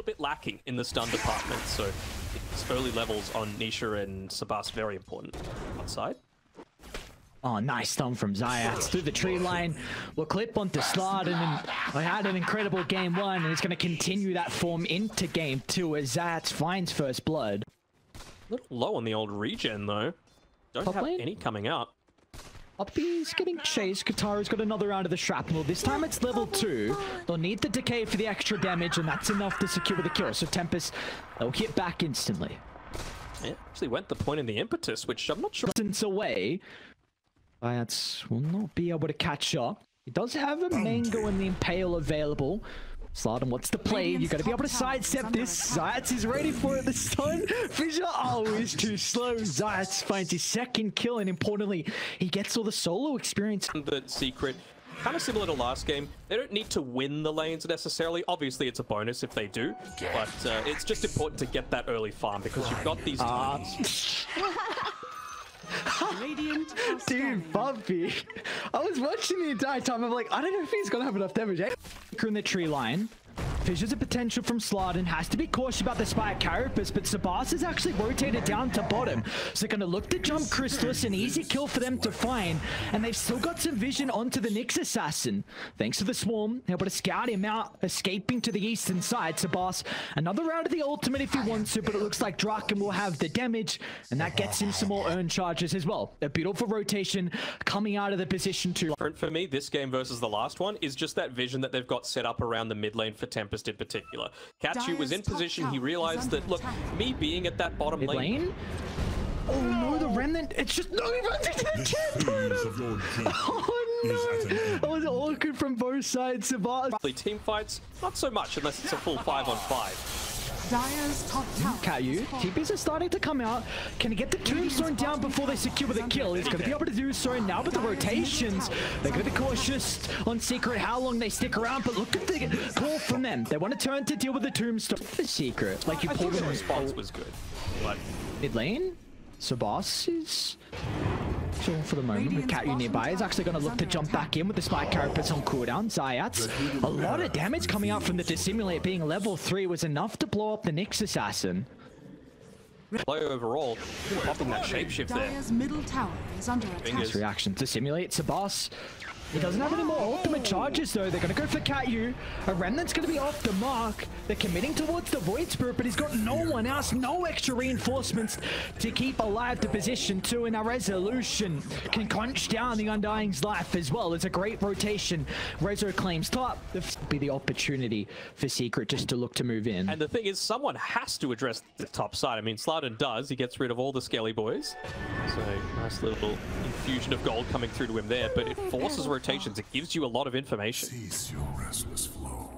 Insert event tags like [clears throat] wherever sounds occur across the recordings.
little bit lacking in the stun department, so it's early levels on Nisha and Sabas very important. Outside. Oh, nice stun from Zayats through the tree line. Will clip onto Slardin, and I had an incredible game one, and he's going to continue that form into game two as Zayats finds first blood. A little low on the old regen, though. Don't Top have lane? any coming out. Puppey's getting chased. Kataro's got another round of the shrapnel. This time it's level two. They'll need the decay for the extra damage, and that's enough to secure the kill. So Tempest, they'll hit back instantly. It actually went the point in the impetus, which I'm not sure. Distance away. Zayats will not be able to catch up. He does have a [clears throat] Mango and the Impale available. Slardin, what's the play? You gotta be able to sidestep this. Zayats is ready for it. The stun. Fissure, oh, he's too slow. Zayats finds his second kill, and importantly, he gets all the solo experience. the secret. Kind of similar to last game. They don't need to win the lanes necessarily. Obviously, it's a bonus if they do, but uh, it's just important to get that early farm because you've got these times. [laughs] Radiant [laughs] are Dude. Bumpy. I was watching the entire time. I'm like, I don't know if he's gonna have enough damage. Eh? In the tree line. Fissures a potential from Slardin. Has to be cautious about the Spiked Carapace, but Sabas is actually rotated down to bottom. So they're going to look to jump Crystallis, an easy kill for them to find. And they've still got some vision onto the Nyx Assassin. Thanks to the Swarm, able to scout him out, escaping to the eastern side. Sabas, another round of the ultimate if he wants to, but it looks like Draken will have the damage, and that gets him some more urn charges as well. A beautiful rotation coming out of the position two. for me, this game versus the last one, is just that vision that they've got set up around the mid lane for Tempest in particular. Katsu was in position, he realized that, under look, me being at that bottom Mid lane, lane? Oh no, the remnant! It's just no, he runs into the This champ! phase of your [laughs] journey Oh is at an no! end. That was awkward from both sides. Sabas. the team fights, not so much unless it's a full 5 on 5. Dire's top. Caillou. TPs are starting to come out. Can he get the tombstone down before they secure the kill? He's going to be able to do so now with the rotations. They're going to be cautious on Secret how long they stick around, but look at the call from them. They want to turn to deal with the tombstone. For Secret, like you I pulled think the response was good, but mid lane. Sabas is chill for the moment with Caillou nearby. is actually going to look to jump back in with the Spike oh. Carapace on cooldown. Zayats, a lot of damage coming out from the Dissimilate being level 3 was enough to blow up the Nyx Assassin. play overall, popping that shapeshift there. Dire's middle tower is under attack. Fingers. Reaction to simulate Sabas. He doesn't have any more ultimate charges though. They're going to go for Katyu. A Remnant's going to be off the mark. They're committing towards the Void Spirit, but he's got no one else, no extra reinforcements to keep alive the position two. And our resolution can crunch down the Undying's life as well. It's a great rotation. Rezo claims top. This will be the opportunity for Secret just to look to move in. And the thing is, someone has to address the top side. I mean, Slardin does. He gets rid of all the Skelly boys. So, nice little infusion of gold coming through to him there. But it forces [laughs] rotations. It gives you a lot of information. Cease your restless flow.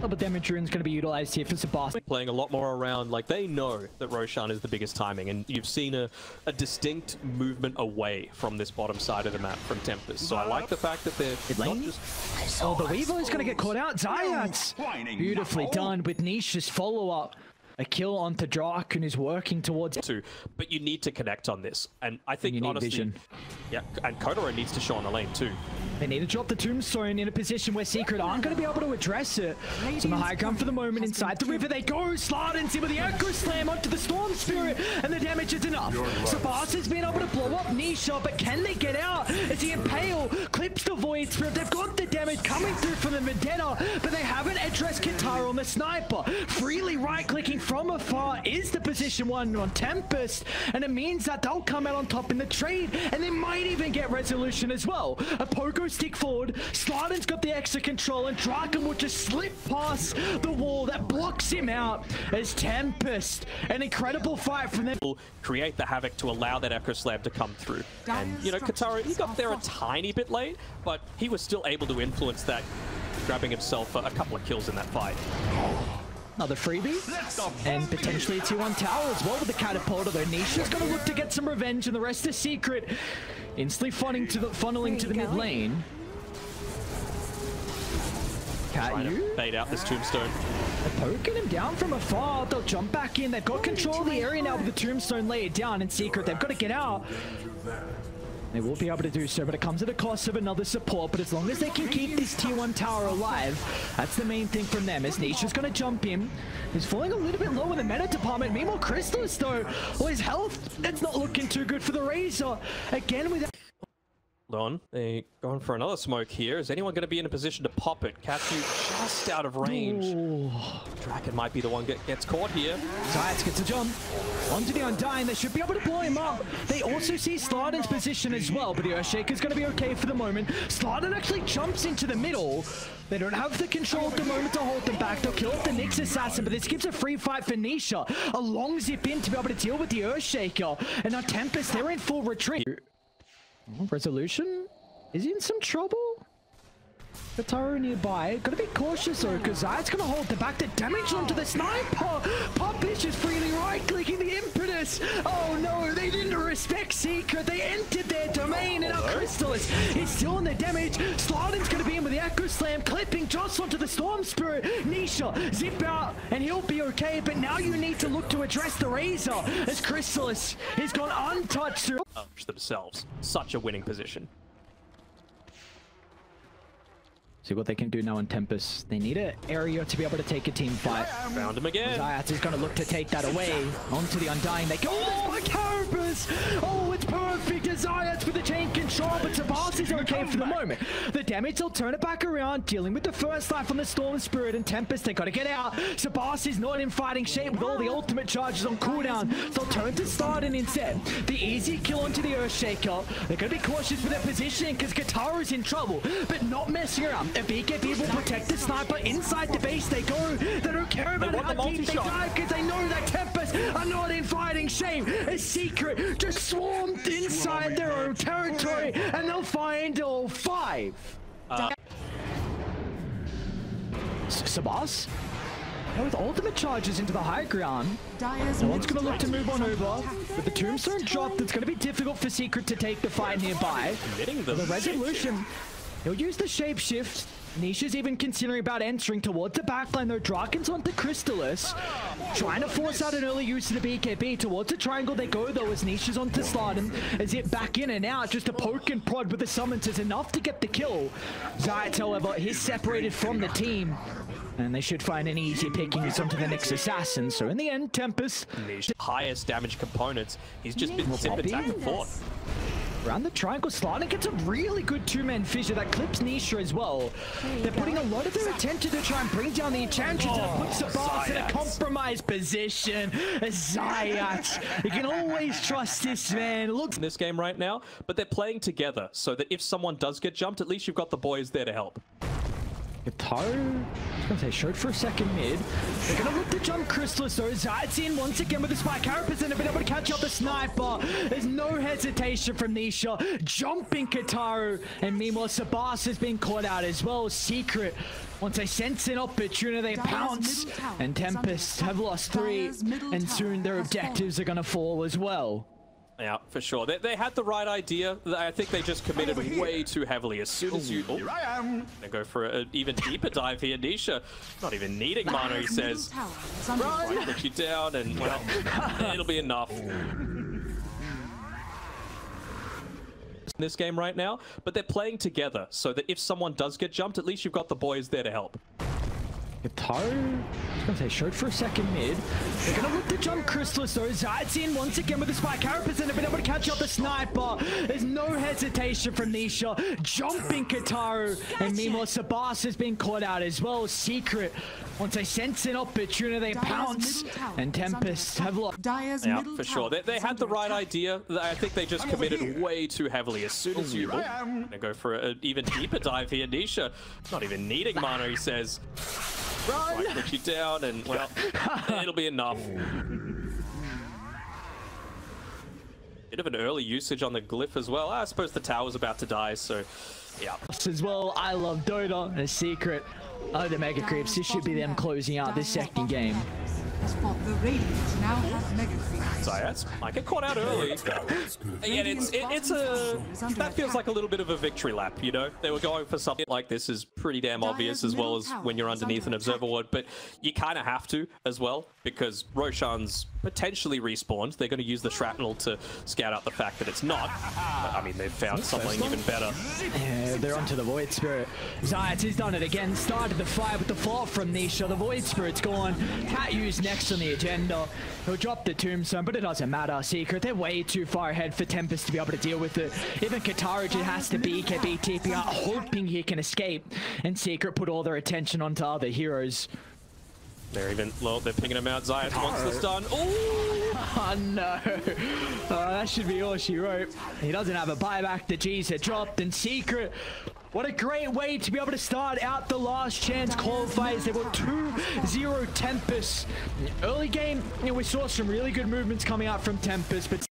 Double damage rune's going to be utilized here for Sabas. Playing a lot more around, like, they know that Roshan is the biggest timing. And you've seen a, a distinct movement away from this bottom side of the map from Tempest. So I like the fact that they're Mid not lane? just Oh, the Weaver is going to get caught out. Zayats! Beautifully done with Nisha's follow-up. A kill onto Draken who's working towards... to, but you need to connect on this. And I think You need honestly, vision. yeah, and Kodoro needs to show on the lane too. They need to drop the Tombstone in a position where Secret aren't going to be able to address it. So the high ground for the moment inside the river they go. Slardens in with the Echo Slam onto the Storm Spirit and the damage is enough. Sabas has been able to blow up Nisha, but can they get out? As the Impale clips the Void Spirit, they've got the damage coming through from the Vendetta, but they haven't addressed Kitara on the Sniper. Freely right-clicking from afar is the position one on Tempest, and it means that they'll come out on top in the trade, and they might even get resolution as well. A Pogo stick forward, Slardin's got the extra control, and Draken will just slip past the wall that blocks him out as Tempest. An incredible fight from them. create the havoc to allow that Echo Slam to come through. And, you know, Katara, he got there a tiny bit late, but he was still able to influence that, grabbing himself a, a couple of kills in that fight. Another freebie, and potentially a T1 tower as well with the catapult. Although Nisha's going to look to get some revenge, and the rest is secret. Instantly funneling to the, funneling to the mid lane. Trying Caillou? to bait out this tombstone. They're poking him down from afar. They'll jump back in. They've got control of the area now with the tombstone laid down in secret. They've got to get out. They will be able to do so, but it comes at a cost of another support. But as long as they can keep this tier 1 tower alive, that's the main thing from them. As Nisha's going to jump in. He's falling a little bit low in the meta department. Meanwhile, Crystallis, though, well, his health, it's not looking too good for the Razor. Again, with Hold on. They going for another smoke here. Is anyone going to be in a position to pop it? Catch you just out of range. Draken might be the one that gets caught here. Zayats gets a jump onto the Undying. They should be able to blow him up. They also see Slardon's position as well, but the Earthshaker's going to be okay for the moment. Slardon actually jumps into the middle. They don't have the control at the moment to hold them back. They'll kill off the Nyx Assassin, but this gives a free fight for Nisha. A long zip in to be able to deal with the Earthshaker. And now Tempest, they're in full retreat. Oh, Resolution? Is he in some trouble? Kataru nearby. Gotta be cautious though, because Zayat's gonna hold the back. The damage onto the sniper. Popish is freely right-clicking the impetus. Oh no, respect Seeker. They entered their domain, and our Crystallis is still in the damage. Slardon's gonna be in with the Echo Slam, clipping just onto the Storm Spirit. Nisha, zip out, and he'll be okay. But now you need to look to address the Razor, as Crystallis has gone untouched. Themselves. Such a winning position. See what they can do now in Tempest. They need an area to be able to take a team fight. Found him again. Zayat is going to look to take that away. Onto the Undying. They go. Oh, my Carapace! Oh, it's perfect. Zayat for the chain control, but Tabas is okay for the moment. The damage, they'll turn it back around, dealing with the first life on the Storm Spirit and Tempest. They got to get out. Sabas is not in fighting shape with all the ultimate charges on cooldown. They'll turn to Slardon instead. The easy kill onto the Earthshaker. They're to be cautious with their positioning because Kataru's in trouble, but not messing around. A BKB will protect the sniper inside the base. They go. They don't care about how the deep they dive because they know that Tempest are not in fighting shape. A secret just swarmed inside their own territory, and they'll find all five. Uh, S- Sabas? Now with ultimate charges into the high ground, Dyer's no one's going to look to move on over. With the tombstone dropped, it's going to be difficult for Secret to take the fight nearby. Hitting. The resolution, he'll use the shapeshift. Nisha's even considering about entering towards the backline though. Draken's onto Crystallis. Trying to force out an early use of the BKB. Towards the triangle they go though as Nisha's onto Slardon. As it back in and out. Just a poke and prod with the summons is enough to get the kill. Zayat, however, he's separated from the team. And they should find an easy pickings onto the Nyx Assassin. So in the end, Tempest Highest damage components. He's just been zipping back and forth. Around the triangle slot and gets a really good two-man fissure that clips Nisha as well. They're putting a lot of their attention to try and bring down the Enchantress and puts the boss in a compromised position. Zayat. You can always trust this man. Look, in this game right now, but they're playing together so that if someone does get jumped, at least you've got the boys there to help. Guitar, I was gonna say showed for a second mid. They're gonna look to jump Crystallis though. Zayat's in once again with the spike. Carapace and been able to catch up the sniper. There's no hesitation from Nisha. Jumping Kataru. And meanwhile, Sabas has been caught out as well. Secret. Once they sense an opportunity, they Dyer's pounce. And Tempest have lost three. And soon their objectives are gonna fall as well. Yeah, for sure. They, they had the right idea. I think they just committed way too heavily. As soon as you... Oh, Here I am. they go for an even deeper dive here. Nisha, not even needing mana, he says. tower is. Put you down and, well, [laughs] it'll be enough. In this game right now, but they're playing together so that if someone does get jumped, at least you've got the boys there to help. Guitar, I was gonna say showed for a second mid. They're gonna look to jump Crystallis though. Zayat's in once again with the spike. Carapace and have been able to catch up the sniper. There's no hesitation from Nisha. Jumping Kataru. And meanwhile, Sabas has been caught out as well. Secret. Once they sense an opportunity, they Dyer's pounce. And Tempest have lost. Dyer's Yeah, middle for sure. They, they had the right attack. idea. I think they just I'm committed way too heavily. As soon as you... Here I am. Go for an even deeper dive here. Nisha, not even needing mana, he says. Run! Right, put you down and, well, [laughs] it'll be enough. Bit of an early usage on the glyph as well. I suppose the tower's about to die, so yeah. as well. I love Dota. A secret. Oh, the Mega Creeps. This should be them closing out this second game. Has fought. The Radiant now have Mega Creeps. Zayas might get caught out early. Again, it's it, it's a that feels like a little bit of a victory lap, you know. They were going for something like this is pretty damn obvious as well as when you're underneath an observer ward, but you kind of have to as well because Roshan's potentially respawned. They're going to use the shrapnel to scout out the fact that it's not. But, I mean, they've found something even better. Yeah, they're onto the Void Spirit. Zayat has done it again. Started the fight with the fault from Nisha. The Void Spirit's gone. Tattoo's next on the agenda. He'll drop the Tombstone, but it doesn't matter. Secret, they're way too far ahead for Tempest to be able to deal with it. Even Katara just has to BKB TP out, hoping he can escape. And Secret put all their attention onto other heroes. They're even, well, they're picking him out. Zayas wants this done. Ooh! [laughs] Oh no. Oh, that should be all she wrote. He doesn't have a buyback. The G's are dropped in secret. What a great way to be able to start out the last chance qualifiers. They were 2-0 Tempest. Early game, you know, we saw some really good movements coming out from Tempest, but